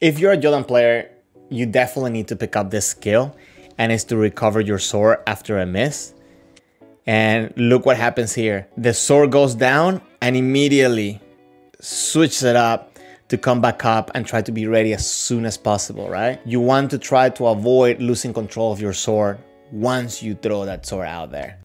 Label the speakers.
Speaker 1: If you're a Jodan player, you definitely need to pick up this skill and it's to recover your sword after a miss. And look what happens here. The sword goes down and immediately switches it up to come back up and try to be ready as soon as possible, right? You want to try to avoid losing control of your sword once you throw that sword out there.